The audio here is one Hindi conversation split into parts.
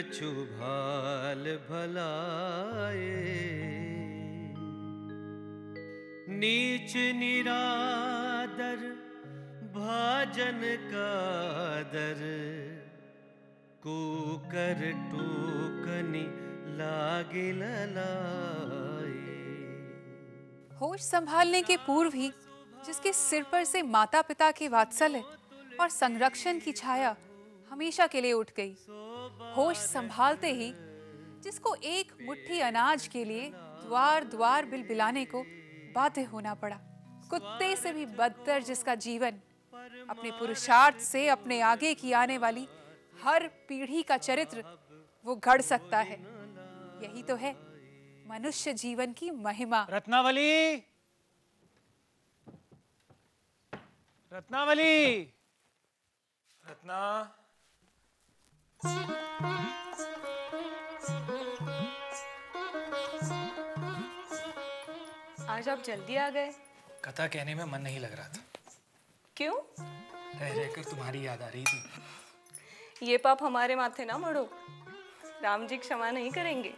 कछु भाल भलाए। नीच निरादर, भाजन का दर कुकर टोकनी लागे ललाए। होश संभालने के पूर्व ही, जिसके सिर पर से माता पिता के वात्सल्य और संरक्षण की छाया हमेशा के लिए उठ गई। होश संभालते ही जिसको एक मुट्ठी अनाज के लिए द्वार द्वार बिल बिलाने को बाध्य होना पड़ा। कुत्ते से भी बदतर जिसका जीवन, अपने पुरुषार्थ से अपने आगे की आने वाली हर पीढ़ी का चरित्र वो गढ़ सकता है। यही तो है मनुष्य जीवन की महिमा। रत्नावली! रत्नावली! रत्ना! आज आप जल्दी आ गए। कथा कहने में मन नहीं लग रहा था। क्यों? रह रहकर तुम्हारी याद आ रही थी। ये पाप हमारे माथे ना मढ़ो राम जी क्षमा नहीं करेंगे।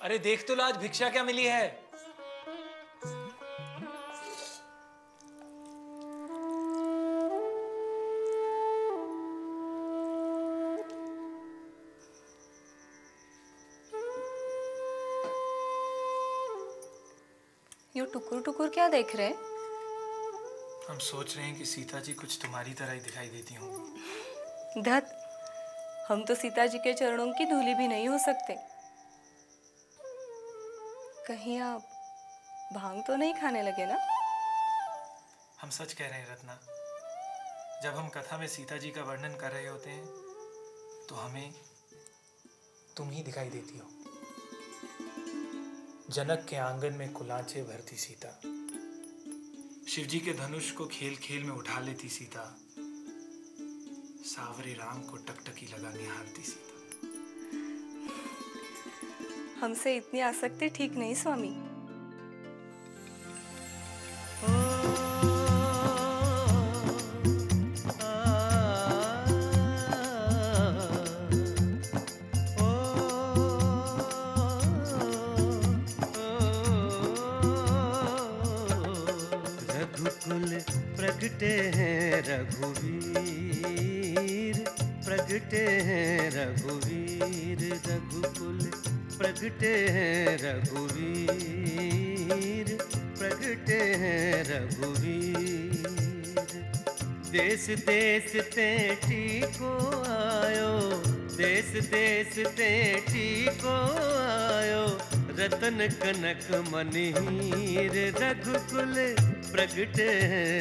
अरे देख तो लो आज भिक्षा क्या मिली है? टुकुर टुकुर क्या देख रहे हैं? हम सोच रहे हैं कि सीता जी कुछ तुम्हारी तरह ही दिखाई देती होंगी। धत हम तो सीता जी के चरणों की धूली भी नहीं हो सकते। कहीं आप भाँग तो नहीं खाने लगे ना? हम सच कह रहे हैं रत्ना। जब हम कथा में सीता जी का वर्णन कर रहे होते हैं तो हमें तुम ही दिखाई देती हो। जनक के आँगन में कुलाचे भरती सीता। शिवजी के धनुष को खेल खेल में उठा लेती सीता। सावरे राम को टकटकी लगा निहारती सीता। हमसे इतनी आसक्ति ठीक नहीं, स्वामी। प्रगटे हैं रघुवीर, प्रगटे हैं रघुवीर, रघुकुल, प्रगटे हैं रघुवीर, प्रगटे हैं रघुवीर। देश देश तेटी को आयो, देश देश तेटी को आयो रतन कनक मनीर रघुकुल प्रगटे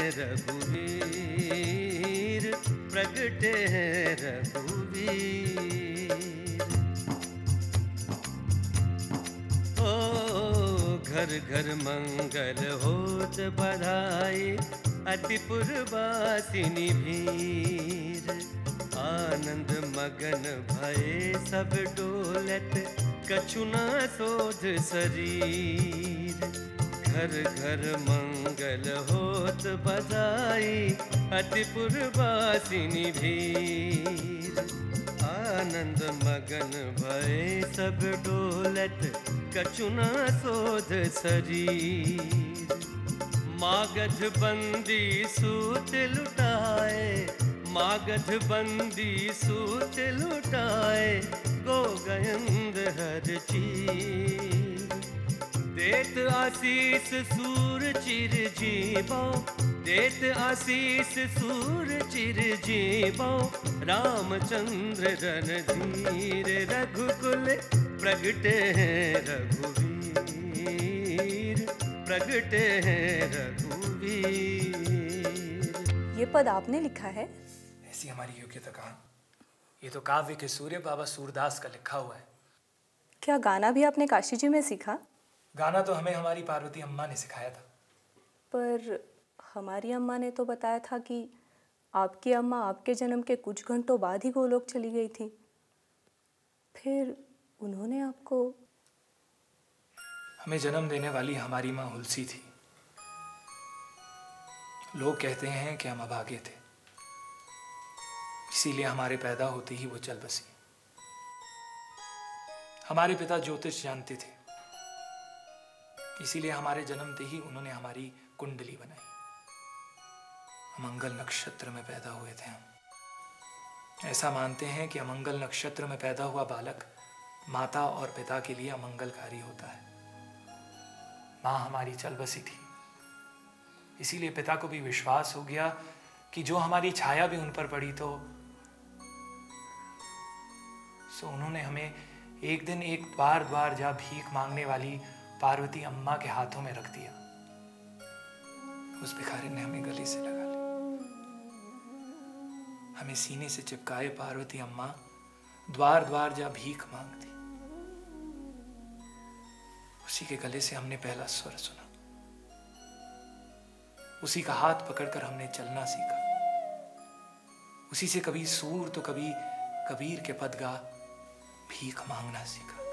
रघुवीर प्रगटे रघुवीर। ओ, घर घर मंगल होत बधाई, अति पुरवासिनी भीर। आनंद मगन भय सब डोलत कछुना शोध शरीर। घर घर मंगल होत बधाई अति पुरवासिनी भीर। आनंद मगन भय सब डोलत कचुना शोध शरीर। मागध बंदी सूत लुटाए मागध बंदी सूत लुटाए गो गयंद हर चीर। देत आशीष सूर चिर जीवो, देत आशीष सूर चिर जीवो, रामचंद्र रणधीर रघुकुल प्रगटे हैं रघुवीर, प्रगटे हैं रघुवीर। ये पद आपने लिखा है? ऐसी हमारी योग्यता कहाँ ये तो काव्य के सूर्य बाबा सूरदास का लिखा हुआ है। क्या गाना भी आपने काशी जी में सीखा? गाना तो हमें हमारी पार्वती अम्मा ने सिखाया था। पर हमारी अम्मा ने तो बताया था कि आपकी अम्मा आपके जन्म के कुछ घंटों बाद ही गोलोक चली गई थी। फिर उन्होंने आपको हमें जन्म देने वाली हमारी माँ हुलसी थी। लोग कहते हैं कि हम अभागे थे। इसीलिए हमारे पैदा होते ही वो चल बसी। हमारे पिता ज्योतिष जानते थे। इसीलिए हमारे जन्मते ही उन्होंने हमारी कुंडली बनाई। अमंगल नक्षत्र में पैदा हुए थे हम। ऐसा मानते हैं कि अमंगल नक्षत्र में पैदा हुआ बालक माता और पिता के लिए अमंगलकारी होता है। माँ हमारी चल बसी थी। इसीलिए पिता को भी विश्वास हो गया कि जो हमारी छाया भी उन पर पड़ी तो सो उन्होंने हमें एक दिन एक बार बार जा भीख मांगने वाली पार्वती अम्मा के हाथों में रख दिया। उस भिखारी ने हमें गले से लगा लिया। हमें सीने से चिपकाए पार्वती अम्मा द्वार द्वार जा भीख मांगती। उसी के गले से हमने पहला स्वर सुना। उसी का हाथ पकड़कर हमने चलना सीखा। उसी से कभी सूर तो कभी कबीर के पद गा भीख मांगना सीखा।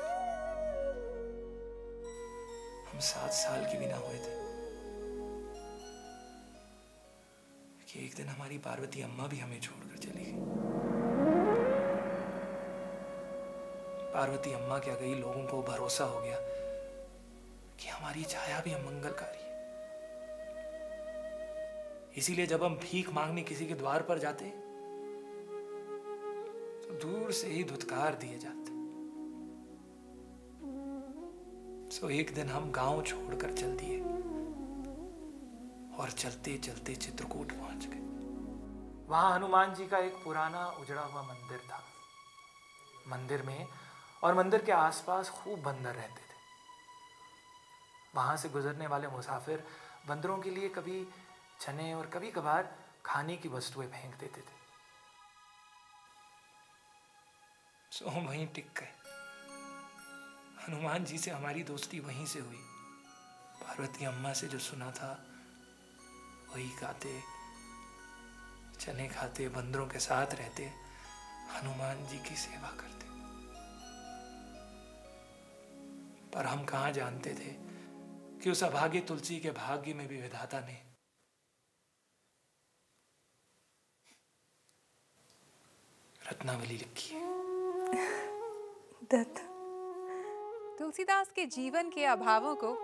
हम सात साल के बिना हुए थे। कि एक दिन हमारी पार्वती अम्मा भी हमें छोड़कर चली गई। पार्वती अम्मा क्या गई? लोगों को भरोसा हो गया कि हमारी छाया भी अमंगलकारी है। इसीलिए जब हम भीख मांगने किसी के द्वार पर जाते तो दूर से ही धुतकार दिए जाते। सो एक दिन हम गाँव छोड़कर चल दिए और चलते चलते चित्रकूट पहुँच गए। वहाँ हनुमान जी का एक पुराना उजड़ा हुआ मंदिर था। मंदिर में और मंदिर के आसपास खूब बंदर रहते थे। वहाँ से गुजरने वाले मुसाफिर बंदरों के लिए कभी चने और कभी कभार खाने की वस्तुएँ फेंक देते थे। सो हम वहीं टिक गए। हनुमान जी से हमारी दोस्ती वहीं से हुई। पार्वती अम्मा से जो सुना था, वही गाते, चने खाते, बंदरों के साथ रहते, हनुमान जी की सेवा करते। पर हम कहा जानते थे कि उस अभागे तुलसी के भाग्य में भी विधाता ने रत्नावली लिखी है। दत्त। तुलसीदास के जीवन के अभावों को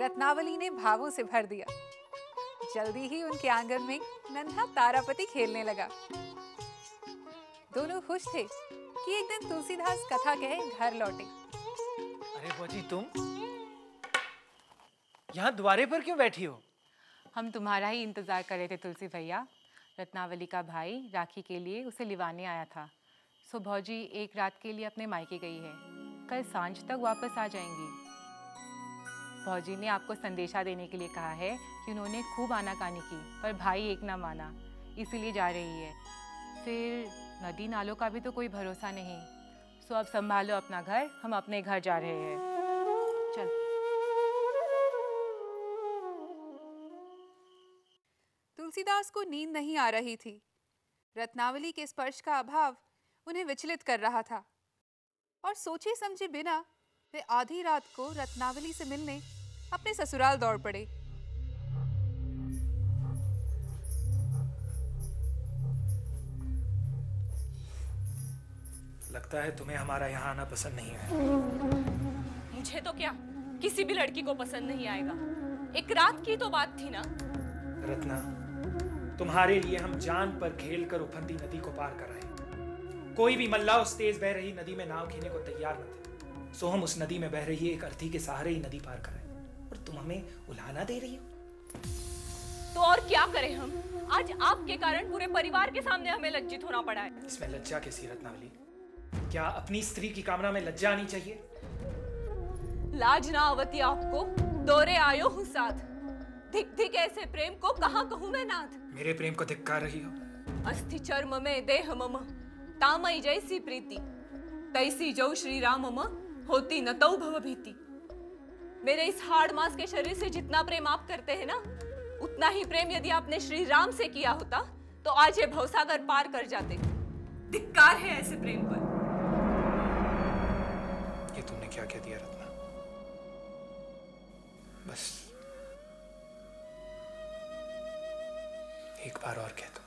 रत्नावली ने भावों से भर दिया। जल्दी ही उनके आँगन में नन्हा तारापति खेलने लगा। दोनों खुश थे कि एक दिन तुलसीदास कथा कहे घर लौटे। अरे भौजी तुम? यहाँ द्वारे पर क्यों बैठी हो? हम तुम्हारा ही इंतज़ार कर रहे थे तुलसी भैया। रत्नावली का भाई राखी के लिए उसे लिवाने आया था। सो भौजी एक रात के लिए अपने मायके गई है। कल साँझ तक वापस आ जाएँगी। भौजी ने आपको संदेशा देने के लिए कहा है कि उन्होंने खूब आनाकानी की, पर भाई एक ना माना, इसीलिए जा रही है। फिर नदी नालों का भी तो कोई भरोसा नहीं। सो अब संभालो अपना घर, हम अपने घर जा रहे हैं। चल। तुलसीदास को नींद नहीं आ रही थी। रत्नावली के स्पर्श का अभाव उन्हें विचलित कर रहा था। और सोचे समझे बिना वे आधी रात को रत्नावली से मिलने अपने ससुराल दौड़ पड़े। लगता है तुम्हें हमारा यहाँ आना पसंद नहीं है। मुझे तो क्या? किसी भी लड़की को पसंद नहीं आएगा। एक रात की तो बात थी ना। रत्ना तुम्हारे लिए हम जान पर खेल कर उफंती नदी को पार कर रहे कोई भी मल्ला उस तेज बह रही नदी में नाव खेने को तैयार न थे सो हम उस नदी में बह रही एक अर्थी के सहारे ही नदी पार कर रहे और तुम हमें उलाना दे रही हो? तो और क्या करें हम? आज आपके कारण पूरे परिवार के सामने हमें लज्जित होना पड़ा है। इसमें लज्जा कैसी रत्नावली क्या अपनी स्त्री की कामना में लज्जा आनी चाहिए? लाज ना अवती आपको। दौरे आयो हूँ साथ। धिक धिक ऐसे प्रेम को कहाँ कहूँ मैं नाथ? मेरे प्रेम को धिक्कार रही हो। अस्थि चर्म में देह मम। तामई जैसी प्रीति, तैसी जो श्री राम होती न तौ भव भीति। मेरे इस हाड़ मास के शरीर से जितना प्रेम आप करते हैं ना, उतना ही प्रेम यदि आपने श्री राम से किया होता तो आज ये भवसागर पार कर जाते। धिक्कार है ऐसे प्रेम पर। ये तुमने क्या कह दिया, रत्ना? बस। एक बार और कह दो।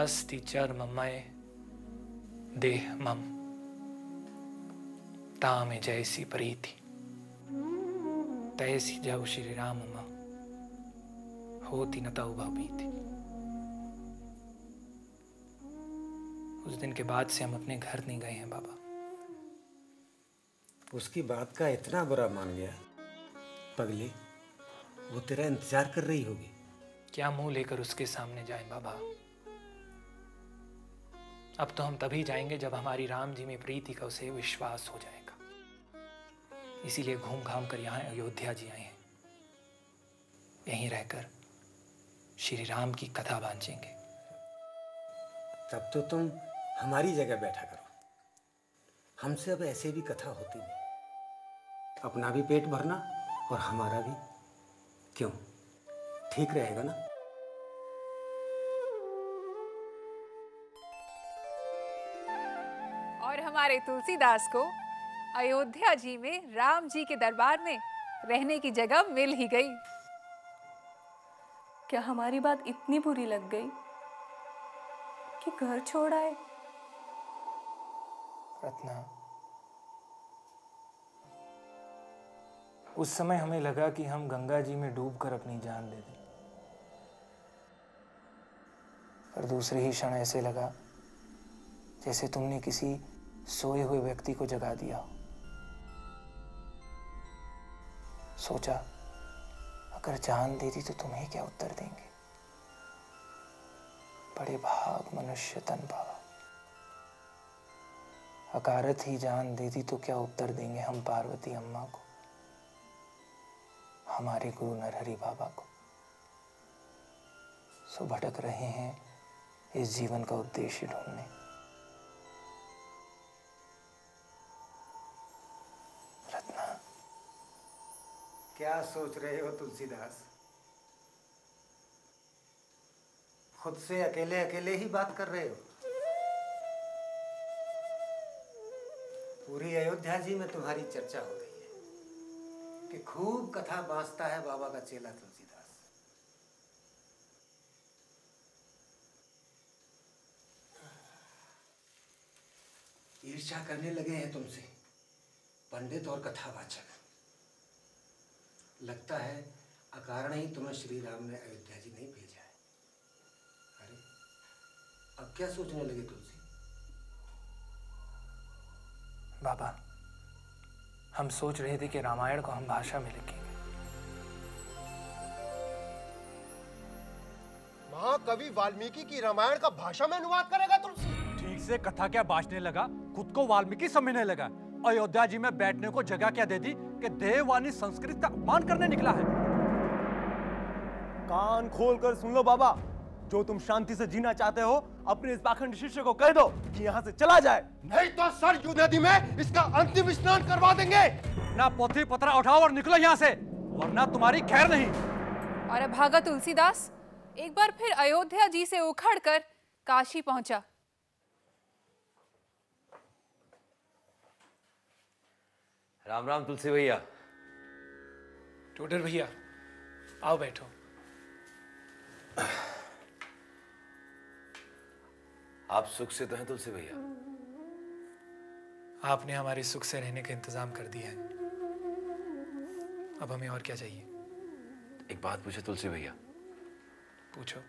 अस्ति चर्ममय देह मम तामे जैसी प्रीति तैसी जाऊ श्री राम मम होती न तऊ भीति उस दिन के बाद से हम अपने घर नहीं गए हैं बाबा। उसकी बात का इतना बुरा मान गया। पगली वो तेरा इंतज़ार कर रही होगी। क्या मुँह लेकर उसके सामने जाए बाबा? अब तो हम तभी जाएँगे जब हमारी राम जी में प्रीति का उसे विश्वास हो जाएगा। इसीलिए घूम घाम कर यहाँ अयोध्या जी आए हैं। यहीं रहकर श्री राम की कथा बांचेंगे। तब तो तुम हमारी जगह बैठा करो। हमसे अब ऐसे भी कथा होती नहीं। अपना भी पेट भरना और हमारा भी। क्यों? ठीक रहेगा ना? और हमारे तुलसीदास को अयोध्या जी में राम जी के दरबार में रहने की जगह मिल ही गई। क्या हमारी बात इतनी बुरी लग गई कि घर छोड़ आए? रत्ना उस समय हमें लगा कि हम गंगा जी में डूबकर अपनी जान दे दें। पर दूसरे ही क्षण ऐसे लगा जैसे तुमने किसी सोए हुए व्यक्ति को जगा दिया। सोचा, अगर जान दे दी तो तुम्हें क्या उत्तर देंगे? बड़े भाग मनुष्य तन भाव अकारत ही जान दे दी तो क्या उत्तर देंगे हम पार्वती अम्मा को? हमारे गुरु नरहरि बाबा को। सो भटक रहे हैं इस जीवन का उद्देश्य ढूँढने। क्या सोच रहे हो तुलसीदास? खुद से अकेले अकेले ही बात कर रहे हो? पूरी अयोध्या जी में तुम्हारी चर्चा हो रही है कि खूब कथा बांचता है बाबा का चेला तुलसीदास। ईर्ष्या करने लगे हैं तुमसे, पंडित और कथावाचक। लगता है अकारण ही तुम्हें श्री राम ने अयोध्या जी नहीं भेजा है। अरे अब क्या सोचने लगे तुलसी? बाबा हम सोच रहे थे कि रामायण को हम भाषा में लिखेंगे। महाकवि वाल्मीकि की रामायण का भाषा में अनुवाद करेगा तुलसी। ठीक से कथा क्या बांचने लगा? खुद को वाल्मीकि समझने लगा? अयोध्या जी में बैठने को जगह क्या दे दी? कि देववाणी संस्कृत का अपमान करने निकला है। कान खोल कर सुन लो बाबा। जो तुम शांति से जीना चाहते हो अपने इस पाखंड शिष्य को कह दो कि यहाँ से चला जाए। नहीं तो सर यू नदी में इसका अंतिम स्नान करवा देंगे। ना पोथी पत्रा उठाओ और निकलो यहाँ से वरना तुम्हारी खैर नहीं। और भागा तुलसीदास एक बार फिर अयोध्या जी से उखड़ कर काशी पहुँचा। राम राम तुलसी भैया। टोडर भैया आओ बैठो। आप सुख से तो हैं तुलसी भैया। आपने हमारे सुख से रहने का इंतज़ाम कर दिया है। अब हमें और क्या चाहिए? एक बात पूछे तुलसी भैया। पूछो।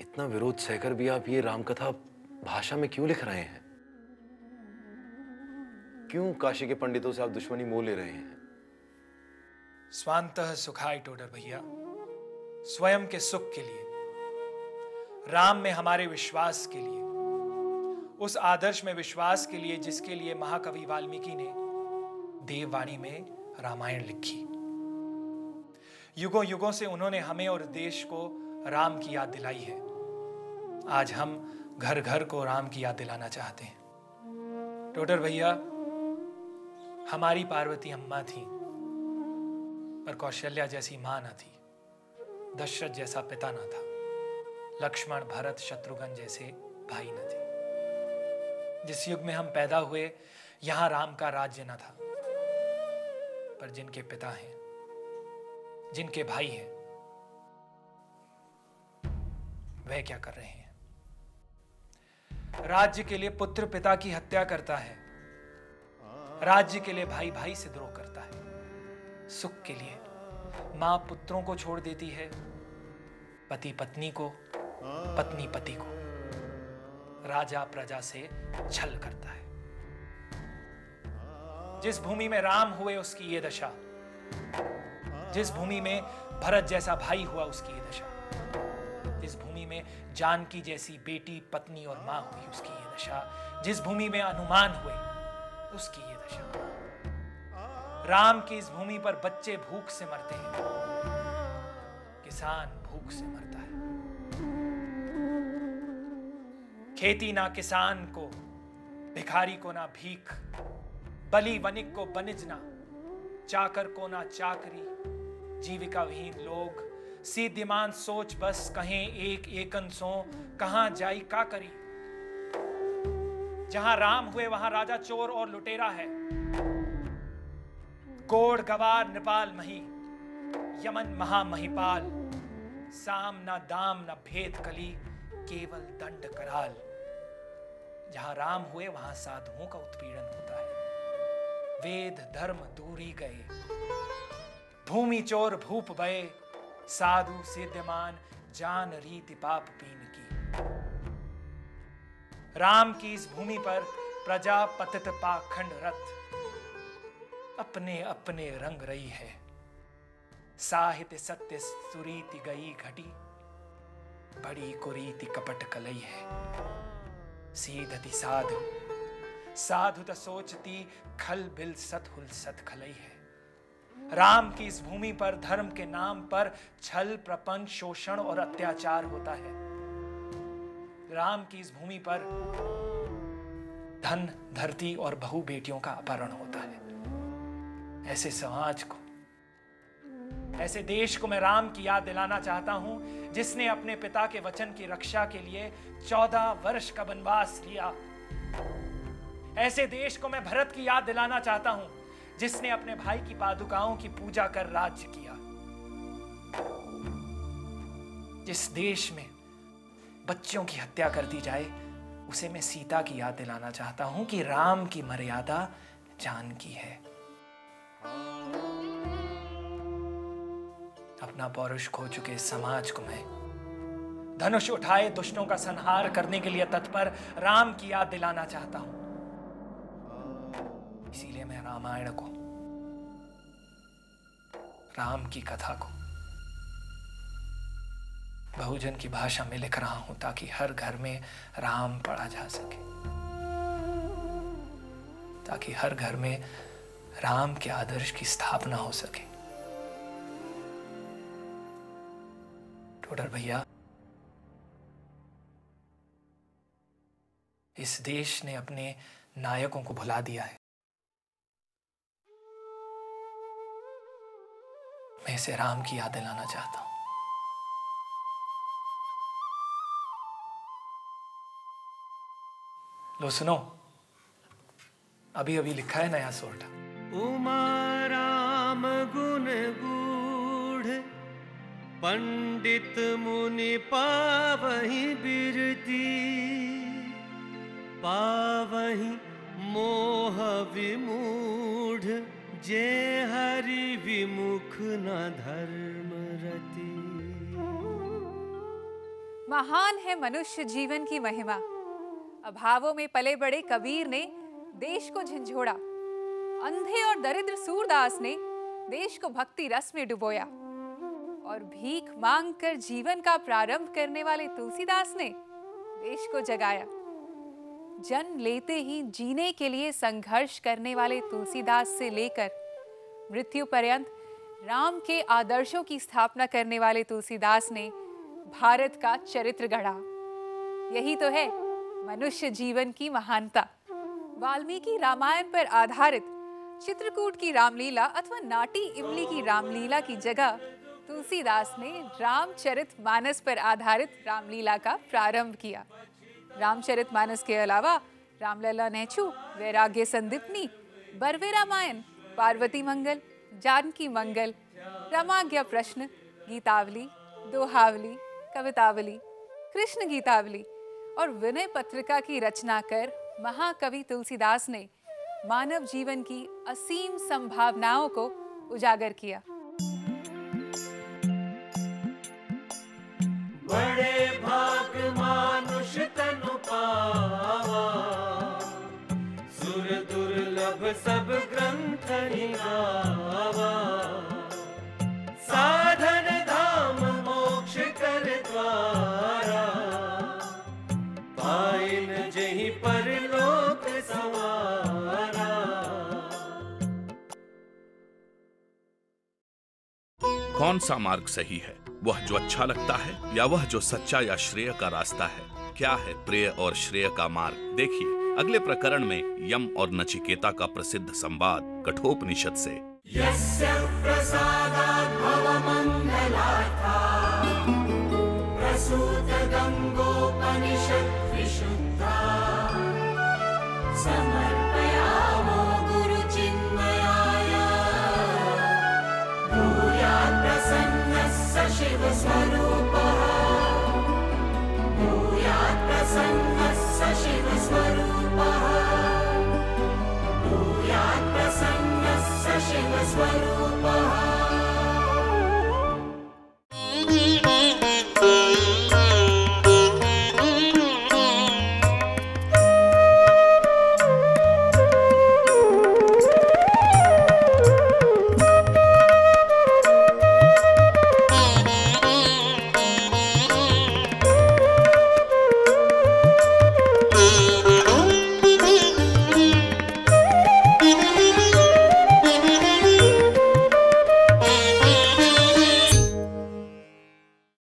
इतना विरोध सहकर भी आप ये रामकथा भाषा में क्यों लिख रहे हैं? क्यों काशी के पंडितों से आप दुश्मनी मोल ले रहे हैं? स्वांत सुखाय टोडर भैया, स्वयं के सुख के लिए, राम में हमारे विश्वास के लिए, उस आदर्श में विश्वास के लिए जिसके लिए महाकवि वाल्मीकि ने देववाणी में रामायण लिखी। युगों युगों से उन्होंने हमें और देश को राम की याद दिलाई है। आज हम घर घर को राम की याद दिलाना चाहते हैं। टोटर भैया हमारी पार्वती अम्मा थी, पर कौशल्या जैसी माँ न थी, दशरथ जैसा पिता न था, लक्ष्मण भरत शत्रुघ्न जैसे भाई न थे। जिस युग में हम पैदा हुए, यहाँ राम का राज्य न था। पर जिनके पिता हैं, जिनके भाई हैं, वह क्या कर रहे हैं? राज्य के लिए पुत्र पिता की हत्या करता है। राज्य के लिए भाई भाई से द्रोह करता है। सुख के लिए। माँ पुत्रों को छोड़ देती है, पति पत्नी को, पत्नी पति को। राजा प्रजा से छल करता है। जिस भूमि में राम हुए उसकी ये दशा, जिस भूमि में भरत जैसा भाई हुआ उसकी ये दशा, जिस भूमि में जानकी जैसी बेटी, पत्नी और माँ हुई उसकी ये दशा, जिस भूमि में अनुमान हुए उसकी ये दशा। राम की इस भूमि पर बच्चे भूख से मरते हैं। किसान भूख से मरता है। खेती ना किसान को, भिखारी को ना भीख, बली वनिक को बनिज ना, चाकर को ना चाकरी, जीविका विहीन लोग सीधिमान सोच बस कहें एक एकन सो, कहाँ जाई का करी जहाँ राम हुए, वहाँ राजा चोर और लुटेरा है। गोड़ गवार, नेपाल, मही, यमन, महामहिपाल, साम न दाम न भेद कली, केवल दंड कराल। जहाँ राम हुए, वहाँ साधुओं का उत्पीड़न होता है। वेद, धर्म दूरी गए। भूमि चोर, भूप बये साधु, सिद्धमान, जान, रीति, पाप, पीन की। राम की इस भूमि पर प्रजा पतित पाखंड रथ अपने अपने रंग रही है। साहित्य सत्य सुरीति गई घटी, बड़ी कुरीति कपट कलई है। सीधति साधु साधु त सोचती, खल बिल सत हुल सत खलई है। राम की इस भूमि पर, धर्म के नाम पर छल, प्रपंच, शोषण और अत्याचार होता है। राम की इस भूमि पर धन, धरती और बहु बेटियों का अपहरण होता है। ऐसे समाज को, ऐसे देश को मैं राम की याद दिलाना चाहता हूँ, जिसने अपने पिता के वचन की रक्षा के लिए चौदह वर्ष का वनवास लिया। ऐसे देश को मैं भरत की याद दिलाना चाहता हूँ, जिसने अपने भाई की पादुकाओं की पूजा कर राज्य किया। जिस देश में बच्चों की हत्या कर दी जाए, उसे मैं सीता की याद दिलाना चाहता हूँ कि राम की मर्यादा जान की है। अपना पौरुष खो चुके समाज को मैं। धनुष उठाए दुष्टों का संहार करने के लिए तत्पर राम की याद दिलाना चाहता हूँ। इसीलिए मैं रामायण को, राम की कथा को बहुजन की भाषा में लिख रहा हूँ ताकि हर घर में राम पढ़ा जा सके। ताकि हर घर में राम के आदर्श की स्थापना हो सके। टोडर भैया, इस देश ने अपने नायकों को भुला दिया है। मैं इसे राम की याद दिलाना चाहता हूँ। लो सुनो। अभी अभी लिखा है नया सोटा उमा राम गुण गूढ़ पंडित मुनि पावही बिरती। पावही मोह विमूढ़ जे हरि विमुख न धर्म रति। महान है मनुष्य जीवन की महिमा। अभावों में पले बड़े कबीर ने देश को झंझोड़ा। अंधे और दरिद्र सूरदास ने देश को भक्ति रस में डुबोया। और भीख मांग कर जीवन का प्रारंभ करने वाले तुलसीदास ने देश को जगाया। जन्म लेते ही जीने के लिए संघर्ष करने वाले तुलसीदास से लेकर मृत्यु पर्यंत राम के आदर्शों की स्थापना करने वाले तुलसीदास ने भारत का चरित्र गढ़ा। यही तो है मनुष्य जीवन की महानता। वाल्मीकि रामायण पर आधारित चित्रकूट की रामलीला अथवा नाटी इमली की रामलीला की जगह तुलसीदास ने रामचरित मानस पर आधारित रामलीला का प्रारंभ किया। रामचरित मानस के अलावा रामलला नेहचू वैराग्य संदीपनी, बरवे रामायण, पार्वती मंगल, जानकी मंगल, रमाज्ञा प्रश्न, गीतावली, दोहावली, कवितावली, कृष्ण गीतावली और विनय पत्रिका की रचना कर महाकवि तुलसीदास ने मानव जीवन की असीम संभावनाओं को उजागर किया। बड़े भाग मानुष तनु पावा, सुर दुर्लभ सब ग्रंथ गावा पाइन जही पर लोक सवारा। कौन सा मार्ग सही है? वह जो अच्छा लगता है या वह जो सच्चा या श्रेय का रास्ता है? क्या है प्रेय और श्रेय का मार्ग? देखिए अगले प्रकरण में यम और नचिकेता का प्रसिद्ध संवाद कठोपनिषद से। यस्य प्रसादात् शिवस्वरूपः भूयात् प्रसन्नः स शिवस्वरूपः भूयात् प्रसन्नः स शिवस्वरूपः